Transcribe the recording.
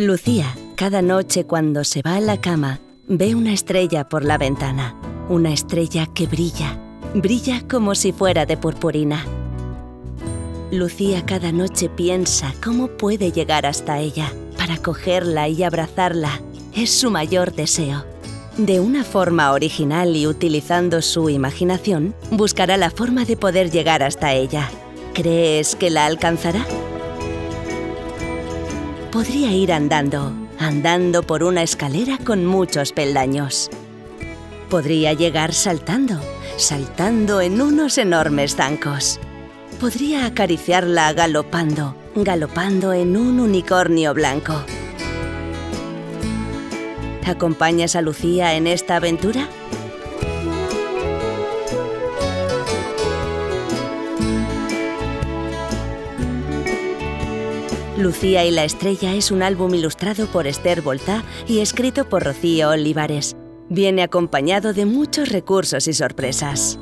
Lucía, cada noche cuando se va a la cama, ve una estrella por la ventana. Una estrella que brilla. Brilla como si fuera de purpurina. Lucía cada noche piensa cómo puede llegar hasta ella para cogerla y abrazarla. Es su mayor deseo. De una forma original y utilizando su imaginación, buscará la forma de poder llegar hasta ella. ¿Crees que la alcanzará? Podría ir andando, andando por una escalera con muchos peldaños. Podría llegar saltando, saltando en unos enormes zancos. Podría acariciarla galopando, galopando en un unicornio blanco. ¿Acompañas a Lucía en esta aventura? Lucía y la estrella es un álbum ilustrado por Esther Volta y escrito por Rocío Olivares. Viene acompañado de muchos recursos y sorpresas.